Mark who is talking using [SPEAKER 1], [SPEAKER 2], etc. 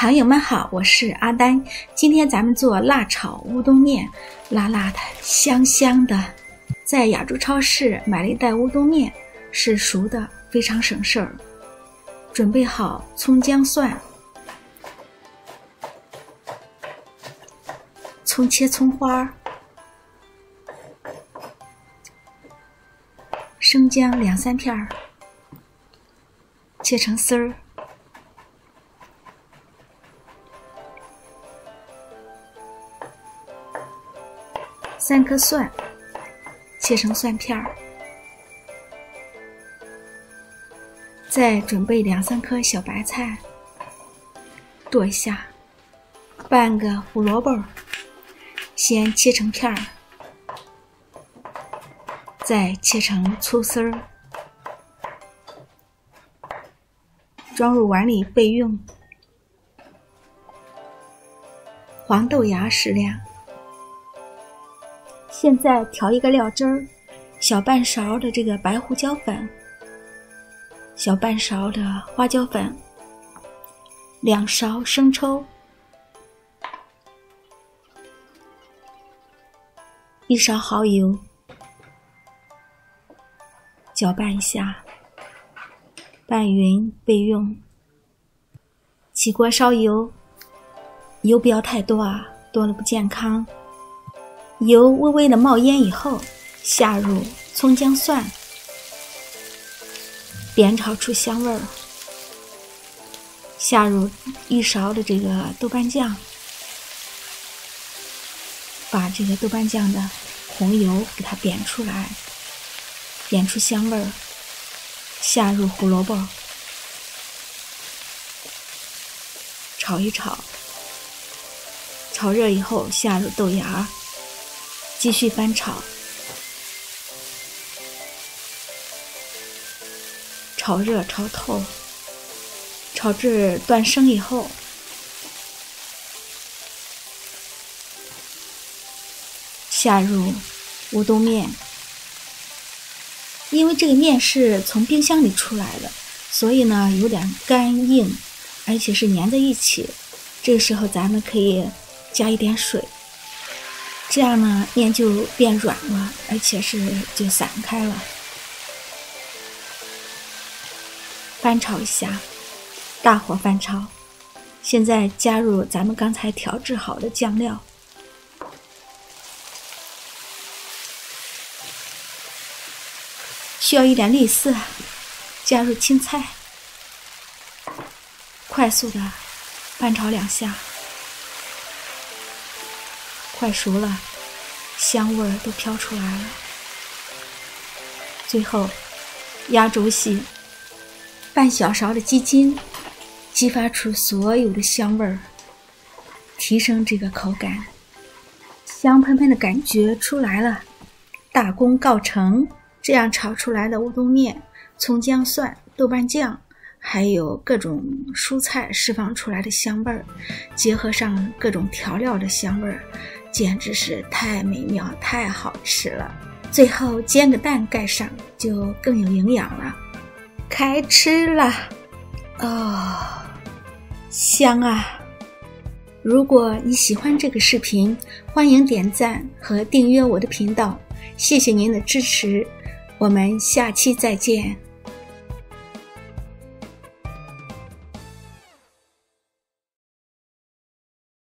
[SPEAKER 1] 朋友们好，我是阿丹。今天咱们做辣炒乌冬面，辣辣的，香香的。在亚洲超市买了一袋乌冬面，是熟的，非常省事儿。准备好葱姜蒜，葱切葱花，生姜两三片儿，切成丝儿。三颗蒜，切成蒜片儿。再准备两三颗小白菜，剁一下。半个胡萝卜，先切成片儿，再切成粗丝儿，装入碗里备用。黄豆芽适量。现在调一个料汁儿，小半勺的这个白胡椒粉，小半勺的花椒粉，两勺生抽，一勺蚝油，搅拌一下，拌匀备用。起锅烧油，油不要太多啊，多了不健康。油微微的冒烟以后，下入葱姜蒜，煸炒出香味儿。下入一勺的这个豆瓣酱，把这个豆瓣酱的红油给它煸出来，煸出香味儿。下入胡萝卜，炒一炒，炒热以后下入豆芽。继续翻炒，炒热炒透，炒至断生以后，下入乌冬面。因为这个面是从冰箱里出来的，所以呢有点干硬，而且是粘在一起。这个时候咱们可以加一点水。这样呢，面就变软了，而且是就散开了。翻炒一下，大火翻炒。现在加入咱们刚才调制好的酱料，需要一点绿色，加入青菜，快速的翻炒两下。快熟了，香味儿都飘出来了。最后，压轴戏，半小勺的鸡精，激发出所有的香味儿，提升这个口感，香喷喷的感觉出来了，大功告成。这样炒出来的乌冬面，葱姜蒜、豆瓣酱，还有各种蔬菜释放出来的香味儿，结合上各种调料的香味儿。简直是太美妙、太好吃了！最后煎个蛋盖上，就更有营养了。开吃了，哦，香啊！如果你喜欢这个视频，欢迎点赞和订阅我的频道，谢谢您的支持，我们下期再见。